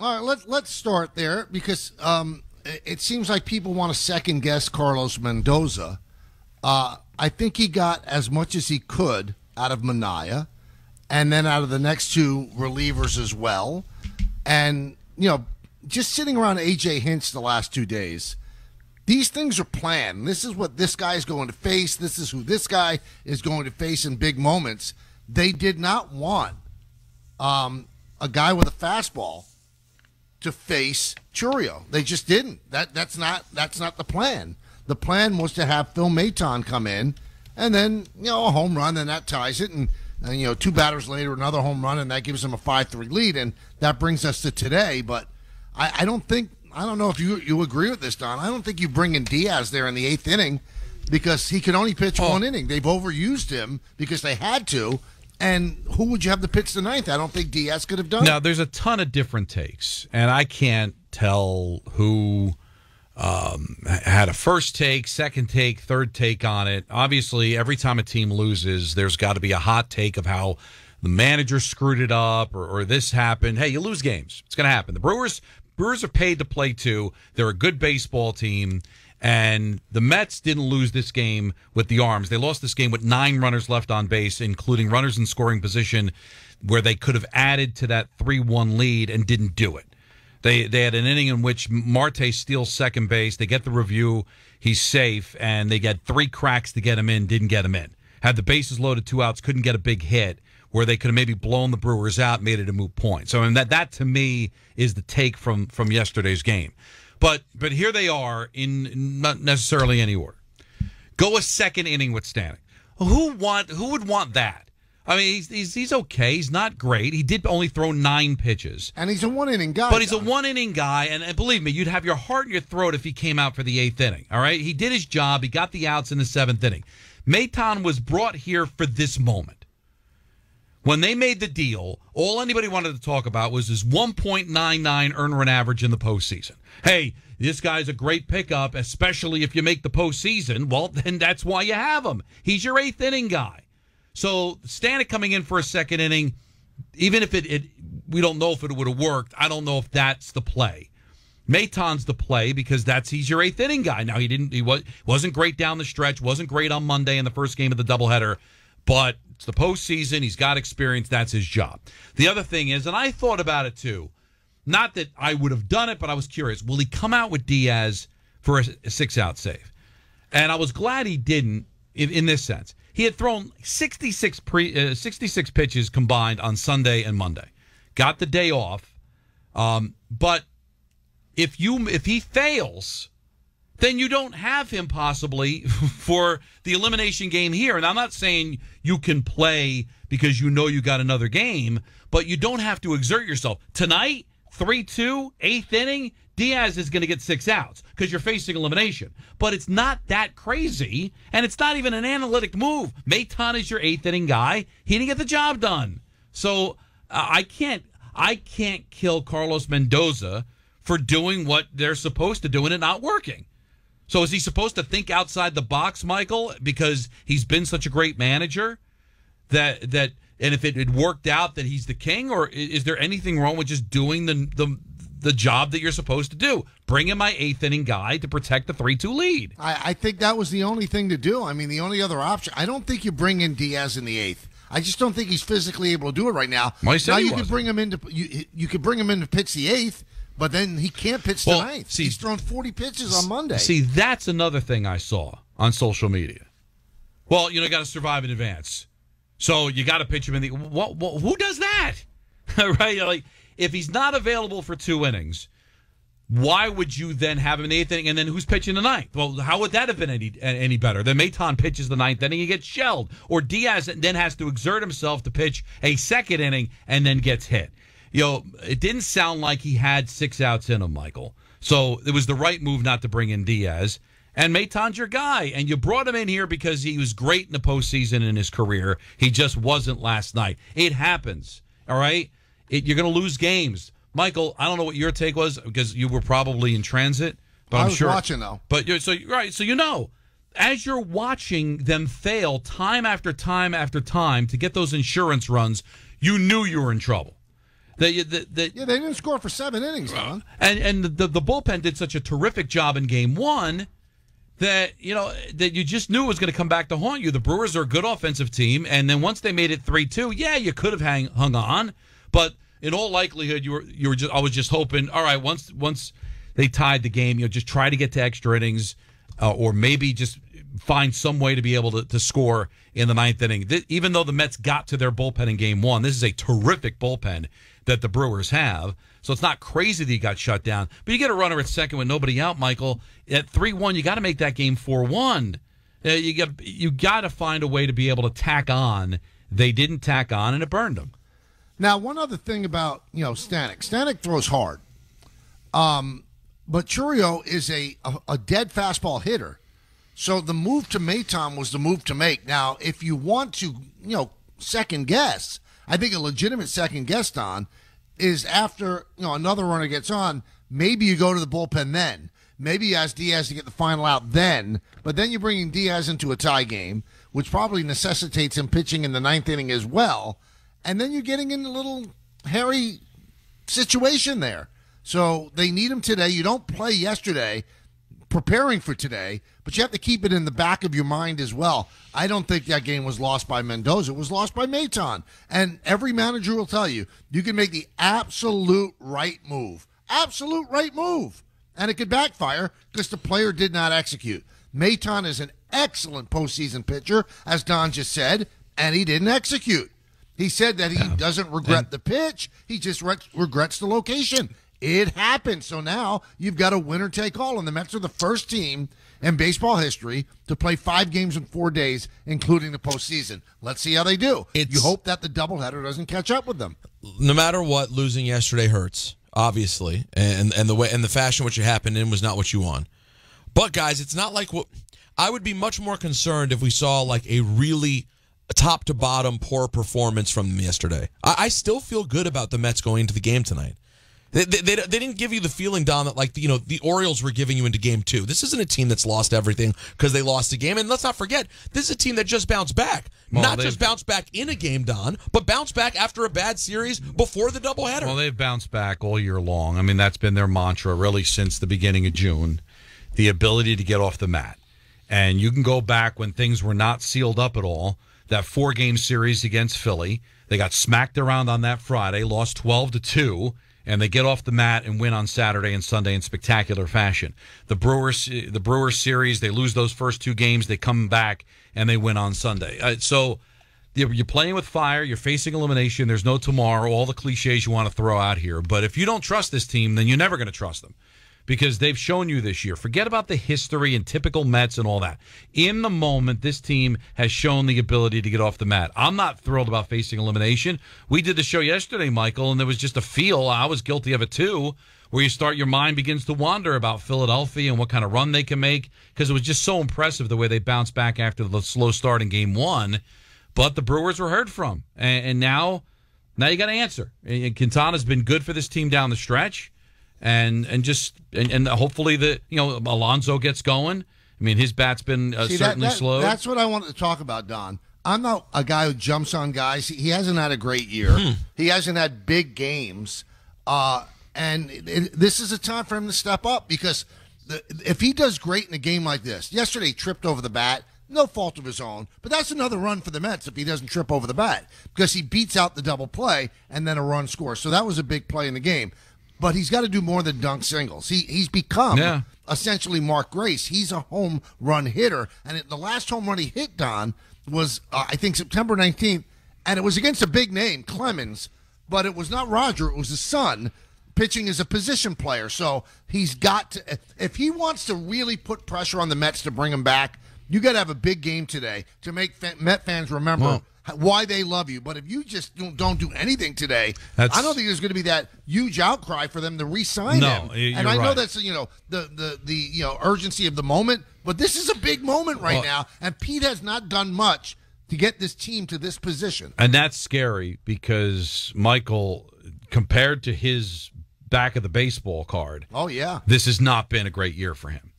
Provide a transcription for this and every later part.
All right, let's let's start there because um, it, seems like people want to second guess Carlos Mendoza. Uh, I think he got as much as he could out of Manaea, and then out of the next two relievers as well. And you know, just sitting around AJ Hinch the last two days, these things are planned. This is what this guy is going to face. This is who this guy is going to face in big moments. They did not want um, a guy with a fastball to face Chourio. They just didn't. That that's not that's not the plan. The plan was to have Phil Maton come in, and then you know a home run, and that ties it, and, and you know two batters later another home run, and that gives them a five three lead, and that brings us to today. But I, I don't think I don't know if you you agree with this, Don. I don't think you bring in Diaz there in the eighth inning because he can only pitch Oh. one inning. They've overused him because they had to. And who would you have to pitch the ninth? I don't think Diaz could have done. Now, there's a ton of different takes, and I can't tell who um, had a first take, second take, third take on it. Obviously, every time a team loses, there's got to be a hot take of how the manager screwed it up or, or this happened. Hey, you lose games. It's going to happen. The Brewers Brewers are paid to play too. They're a good baseball team. And the Mets didn't lose this game with the arms. They lost this game with nine runners left on base, including runners in scoring position, where they could have added to that 3 1 lead and didn't do it. They they had an inning in which Marte steals second base. They get the review. He's safe, and they get three cracks to get him in. Didn't get him in. Had the bases loaded, two outs, couldn't get a big hit where they could have maybe blown the Brewers out, made it a moot point. So I mean, that that to me is the take from from yesterday's game. But but here they are in not necessarily any order. Go a second inning with Stanek. Who want who would want that? I mean, he's, he's he's okay. He's not great. He did only throw nine pitches. and he's a one inning guy. But he's a one inning guy, and, and believe me, you'd have your heart in your throat if he came out for the eighth inning. All right, he did his job. He got the outs in the seventh inning. Maton was brought here for this moment. When they made the deal, all anybody wanted to talk about was his 1.99 earn run average in the postseason. Hey, this guy's a great pickup, especially if you make the postseason. Well, then that's why you have him. He's your eighth inning guy. So Stanek coming in for a second inning, even if it, it we don't know if it would have worked. I don't know if that's the play. Maton's the play because that's he's your eighth inning guy. Now he didn't he was wasn't great down the stretch, wasn't great on Monday in the first game of the doubleheader, but it's the postseason. He's got experience. That's his job. The other thing is, and I thought about it too. Not that I would have done it, but I was curious. Will he come out with Diaz for a, a six out save? And I was glad he didn't in, in this sense. He had thrown 66 pre uh, 66 pitches combined on Sunday and Monday. Got the day off. Um, but if you if he fails, then you don't have him possibly for the elimination game here. And I'm not saying you can play because you know you got another game, but you don't have to exert yourself. Tonight, 3 2, eighth inning, Diaz is going to get six outs because you're facing elimination. But it's not that crazy, and it's not even an analytic move. Maton is your eighth inning guy. He didn't get the job done. So uh, I can't I can't kill Carlos Mendoza for doing what they're supposed to do and it not working. So is he supposed to think outside the box, Michael, because he's been such a great manager that that and if it had worked out that he's the king, or is there anything wrong with just doing the the the job that you're supposed to do? Bring in my eighth inning guy to protect the three two lead. I, I think that was the only thing to do. I mean, the only other option. I don't think you bring in Diaz in the eighth. I just don't think he's physically able to do it right now. Well, now you could bring him into you. You could bring him in to pitch the eighth, but then he can't pitch Well, the ninth. see- he's thrown forty pitches on Monday. See, that's another thing I saw on social media. Well, you know, you got to survive in advance, so you got to pitch him in the. What, what, who does that? right? Like, if he's not available for two innings, why would you then have him in the eighth inning? And then who's pitching the ninth? Well, how would that have been any any better? Then Maton pitches the ninth inning, he gets shelled, or Diaz then has to exert himself to pitch a second inning and then gets hit. You know, it didn't sound like he had six outs in him, Michael. So it was the right move not to bring in Diaz. And Maton's your guy, and you brought him in here because he was great in the postseason in his career. He just wasn't last night. It happens. All right, it, you're going to lose games. Michael, I don't know what your take was because you were probably in transit, but I I'm was sure watching, though. But you're so right, so you know, as you're watching them fail time after time after time to get those insurance runs, you knew you were in trouble. The, the, the, Yeah, they didn't score for seven innings, Don. and and the, the bullpen did such a terrific job in game one that you know that you just knew it was going to come back to haunt you. The Brewers are a good offensive team, and then once they made it three two, yeah, you could have hang, hung on, but in all likelihood, you were you were just I was just hoping. All right, once once they tied the game, you know, just try to get to extra innings, uh, or maybe just find some way to be able to, to score in the ninth inning. Th- even though the Mets got to their bullpen in game one, this is a terrific bullpen that the Brewers have. So it's not crazy that he got shut down. But you get a runner at second with nobody out, Michael. At three one, you got to make that game four one. Uh, you got you got to find a way to be able to tack on. They didn't tack on, and it burned them. Now, one other thing about you know Stanek. Stanek throws hard, um, but Chourio is a, a a dead fastball hitter. So the move to Maton was the move to make. Now, if you want to, you know, second guess, I think a legitimate second guess on is after you know another runner gets on, maybe you go to the bullpen then. Maybe you ask Diaz to get the final out then, but then you're bringing Diaz into a tie game, which probably necessitates him pitching in the ninth inning as well, and then you're getting in a little hairy situation there. So they need him today. You don't play yesterday preparing for today, but you have to keep it in the back of your mind as well. I don't think that game was lost by Mendoza. It was lost by Maton. And every manager will tell you, you can make the absolute right move. Absolute right move. And it could backfire because the player did not execute. Maton is an excellent postseason pitcher, as Don just said, and he didn't execute. He said that he doesn't regret the pitch, he just re- regrets the location. It happened. So now you've got a winner take all, and the Mets are the first team in baseball history to play five games in four days, including the postseason. Let's see how they do. It's- you hope that the doubleheader doesn't catch up with them. no matter what, losing yesterday hurts, obviously, and and the way and the fashion which it happened in was not what you want. But guys, it's not like what I would be much more concerned if we saw like a really top to bottom poor performance from them yesterday. I, I still feel good about the Mets going into the game tonight. They, they, they, didn't give you the feeling, Don, that like you know the Orioles were giving you into Game Two. This isn't a team that's lost everything because they lost a game. And let's not forget, this is a team that just bounced back. Well, not just bounced back in a game, Don, but bounced back after a bad series before the doubleheader. Well, they've bounced back all year long. I mean, that's been their mantra really since the beginning of June the ability to get off the mat. And you can go back when things were not sealed up at all. That four game series against Philly, they got smacked around on that Friday, lost 12 to 2, and they get off the mat and win on Saturday and Sunday in spectacular fashion. The Brewers, the Brewers series, they lose those first two games, they come back and they win on Sunday. Uh, so you're playing with fire. You're facing elimination. There's no tomorrow. All the cliches you want to throw out here. But if you don't trust this team, then you're never going to trust them because they've shown you this year. Forget about the history and typical Mets and all that. In the moment, this team has shown the ability to get off the mat. I'm not thrilled about facing elimination. We did the show yesterday, Michael, and there was just a feel. I was guilty of it too. Where you start, your mind begins to wander about Philadelphia and what kind of run they can make because it was just so impressive the way they bounced back after the slow start in game one but the Brewers were heard from, and, and now, now you got to answer. And Quintana's been good for this team down the stretch, and and just and, and hopefully the you know Alonso gets going. I mean, his bat's been uh, See, certainly that- slow. That's what I wanted to talk about, Don. I'm not a guy who jumps on guys. He, he hasn't had a great year. Hmm. He hasn't had big games. Uh, and it, it- this is a time for him to step up because the, if he does great in a game like this, yesterday tripped over the bat, no fault of his own, but that's another run for the Mets if he doesn't trip over the bat because he beats out the double play and then a run scores. So that was a big play in the game. But he's got to do more than dunk singles. He he's become Yeah. essentially Mark Grace. He's a home run hitter, and it, the last home run he hit Don was uh, I think September 19th, and it was against a big name, Clemens, but it was not Roger. It was his son pitching as a position player. So he's got to if he wants to really put pressure on the Mets to bring him back. You got to have a big game today to make Met fans remember Well- why they love you. But if you just don't, don't do anything today, That's- I don't think there's going to be that huge outcry for them to re-sign No, him. and I know that's you know the the the you know urgency of the moment, but this is a big moment right Well- now, and Pete has not done much to get this team to this position. And that's scary because Michael, compared to his back of the baseball card, Oh yeah, this has not been a great year for him.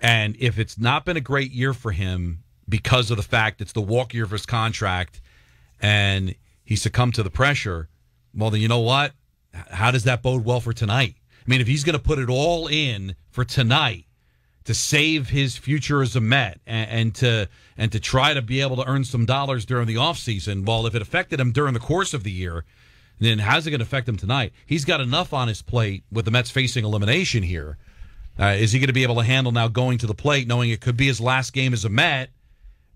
And if it's not been a great year for him because of the fact it's the walk year of his contract and he succumbed to the pressure, well, then you know what? how does that bode well for tonight? I mean, if he's going to put it all in for tonight to save his future as a Met and, and, to and to try to be able to earn some dollars during the offseason, well, if it affected him during the course of the year, then how's it going to affect him tonight? He's got enough on his plate with the Mets facing elimination here. Uh, is he going to be able to handle now going to the plate, knowing it could be his last game as a Met,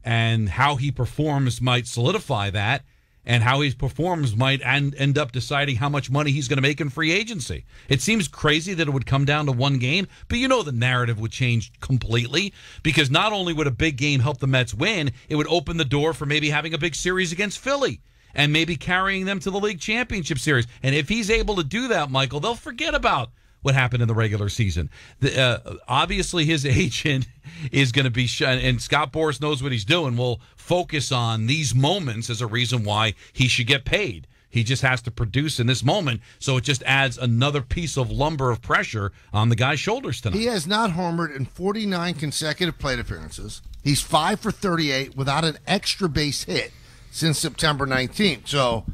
and how he performs might solidify that? and how he performs might end, end up deciding how much money he's going to make in free agency. It seems crazy that it would come down to one game, but you know the narrative would change completely because not only would a big game help the Mets win, it would open the door for maybe having a big series against Philly and maybe carrying them to the league championship series. And if he's able to do that, Michael, they'll forget about what happened in the regular season. The, uh, obviously, his agent is going to be, sh- and Scott Boras knows what he's doing. Will focus on these moments as a reason why he should get paid. He just has to produce in this moment, so it just adds another piece of lumber of pressure on the guy's shoulders tonight. He has not homered in 49 consecutive plate appearances. He's five for 38 without an extra base hit since September 19th. So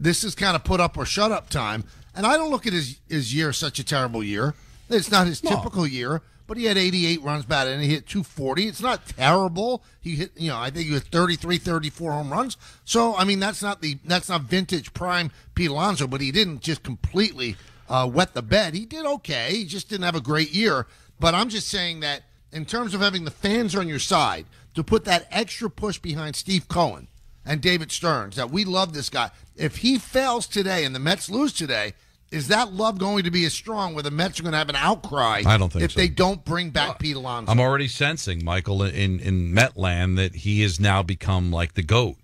this is kind of put up or shut up time. And I don't look at his, his year such a terrible year. It's not his typical year, but he had 88 runs batted and he hit 240. It's not terrible. He hit, you know, I think he was 33, 34 home runs. So, I mean, that's not the that's not vintage prime Pete Alonso, but he didn't just completely uh, wet the bed. He did okay. He just didn't have a great year. But I'm just saying that in terms of having the fans on your side to put that extra push behind Steve Cohen and David Stearns, that we love this guy. If he fails today and the Mets lose today, is that love going to be as strong where the Mets are going to have an outcry? I don't think if so. they don't bring back well, Pete Alonso. I'm already sensing Michael in in Metland that he has now become like the goat.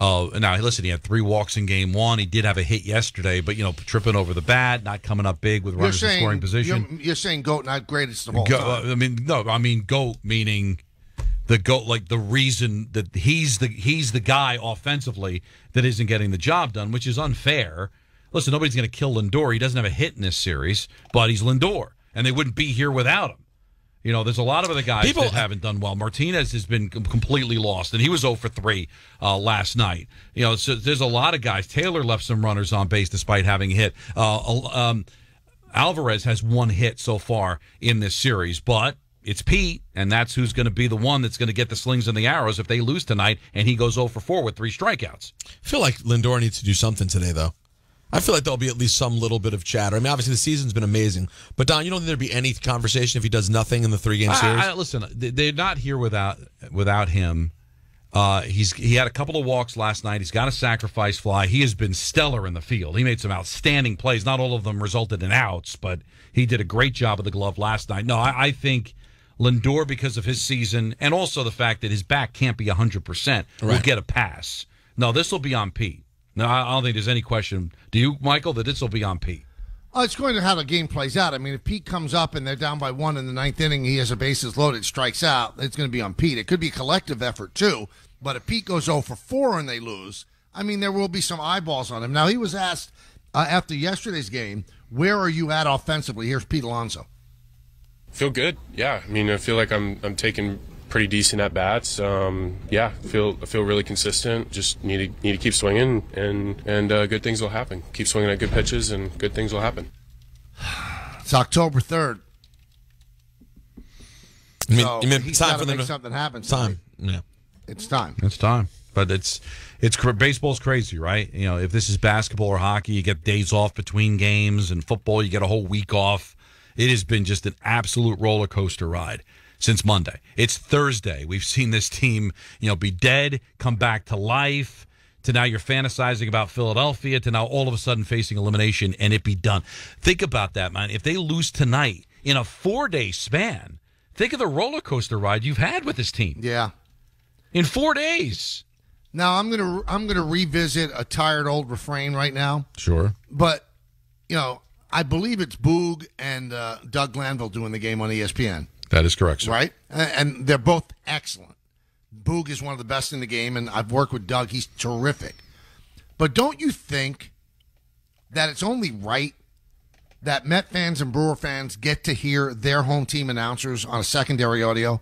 Uh, now listen, he had three walks in game one. He did have a hit yesterday, but you know, tripping over the bat, not coming up big with runners saying, in scoring position. You're, you're, saying goat, not greatest of all Go, time. I mean, no, I mean goat meaning the go like the reason that he's the he's the guy offensively that isn't getting the job done, which is unfair listen, nobody's going to kill Lindor. He doesn't have a hit in this series, but he's Lindor, and they wouldn't be here without him. You know, there's a lot of other guys People, that haven't done well. Martinez has been completely lost, and he was 0 for 3 uh, last night. You know, so there's a lot of guys. Taylor left some runners on base despite having hit. Uh, um, Alvarez has one hit so far in this series, but it's Pete, and that's who's going to be the one that's going to get the slings and the arrows if they lose tonight, and he goes 0 for 4 with three strikeouts. I feel like Lindor needs to do something today, though. I feel like there'll be at least some little bit of chatter. I mean, obviously the season's been amazing, but Don, you don't think there'd be any conversation if he does nothing in the three game series? I, I, listen, they're not here without without him. Uh, he's he had a couple of walks last night. He's got a sacrifice fly. He has been stellar in the field. He made some outstanding plays. Not all of them resulted in outs, but he did a great job with the glove last night. No, I, I think Lindor, because of his season and also the fact that his back can't be hundred percent, will get a pass. No, this will be on Pete. No, I don't think there's any question. Do you, Michael, that this will be on Pete? Oh, it's going to how the game plays out. I mean, if Pete comes up and they're down by one in the ninth inning, he has a bases loaded, strikes out, it's going to be on Pete. It could be a collective effort, too. But if Pete goes 0 for 4 and they lose, I mean, there will be some eyeballs on him. Now, he was asked uh, after yesterday's game, where are you at offensively? Here's Pete Alonso. Feel good. Yeah. I mean, I feel like I'm, I'm taking pretty decent at bats. Um, yeah, feel I feel really consistent. Just need to need to keep swinging, and and uh, good things will happen. Keep swinging at good pitches, and good things will happen. It's October third. I mean, so you mean time for them to something happen. Time, yeah, it's time. It's time. But it's it's baseball's crazy, right? You know, if this is basketball or hockey, you get days off between games, and football, you get a whole week off. It has been just an absolute roller coaster ride since Monday. It's Thursday. We've seen this team, you know, be dead, come back to life. To now you're fantasizing about Philadelphia. To now all of a sudden facing elimination and it be done. Think about that, man. If they lose tonight in a four day span, think of the roller coaster ride you've had with this team. Yeah. In four days. Now I'm gonna I'm gonna revisit a tired old refrain right now. Sure. But you know, I believe it's Boog and uh, Doug Glanville doing the game on ESPN. That is correct, sir. Right? And they're both excellent. Boog is one of the best in the game, and I've worked with Doug. He's terrific. But don't you think that it's only right that Met fans and Brewer fans get to hear their home team announcers on a secondary audio?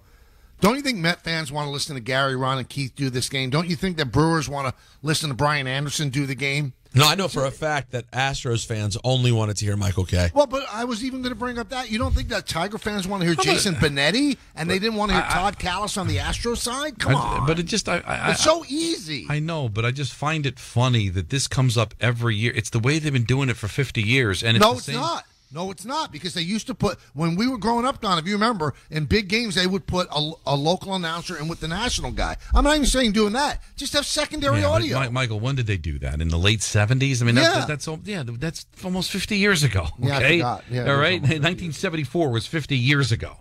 Don't you think Met fans want to listen to Gary, Ron, and Keith do this game? Don't you think that Brewers want to listen to Brian Anderson do the game? No, I know for a fact that Astros fans only wanted to hear Michael Kay. Well, but I was even going to bring up that. You don't think that Tiger fans want to hear Jason Benetti and they didn't want to hear Todd Kalas on the Astros side? Come I- on. but it just I, I, it's so easy. I know, but I just find it funny that this comes up every year. It's the way they've been doing it for 50 years, and it's no, the it's same- not. No, it's not because they used to put when we were growing up, Don. If you remember, in big games they would put a, a local announcer in with the national guy. I'm not even saying doing that. Just have secondary Yeah, audio. Mi- Michael, when did they do that? In the late 70s? I mean, that's, Yeah. that's al- yeah, that's almost 50 years ago. Yeah, I Okay, forgot. Yeah, it all was right. almost 50 1974 was 50 years ago.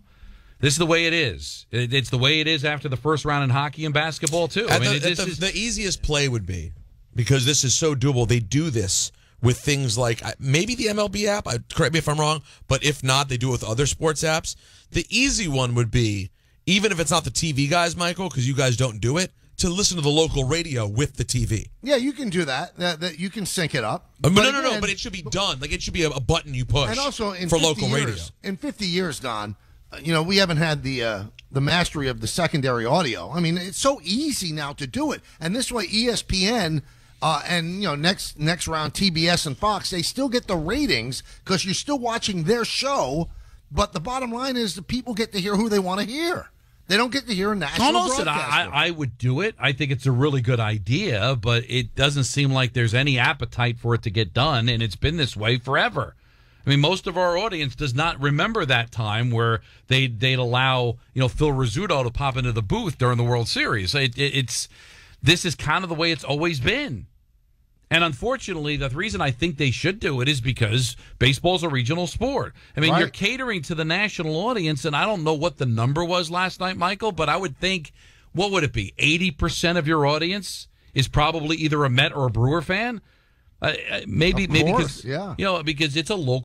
This is the way it is. It- it's the way it is after the first round in hockey and basketball too. I At mean, the, it- this the- is the easiest play would be because this is so doable. They do this with things like maybe the MLB app. I, correct me if I'm wrong, but if not, they do it with other sports apps. The easy one would be even if it's not the TV guys, Michael, because you guys don't do it, to listen to the local radio with the TV. yeah, you can do that. That, that you can sync it up. Uh, But no, no, no. again- But it should be done. Like it should be a, a button you push. and also in for 50 local years, radio. In 50 years, Don, uh, you know we haven't had the uh, the mastery of the secondary audio. I mean, it's so easy now to do it, and this way, ESPN. Uh, and you know, next next round, TBS and Fox, they still get the ratings because you're still watching their show. But the bottom line is, the people get to hear who they want to hear. They don't get to hear a national no. I, I would do it. I think it's a really good idea, but it doesn't seem like there's any appetite for it to get done, and it's been this way forever. I mean, most of our audience does not remember that time where they they'd allow you know Phil Rizzuto to pop into the booth during the World Series. It, it, it's this is kind of the way it's always been. And unfortunately, the reason I think they should do it is because baseball's a regional sport. I mean, you're catering to the national audience, and I don't know what the number was last night, Michael, but I would think, what would it be? 80% of your audience is probably either a Met or a Brewer fan? Uh, uh, maybe, maybe because, yeah. you know, because it's a local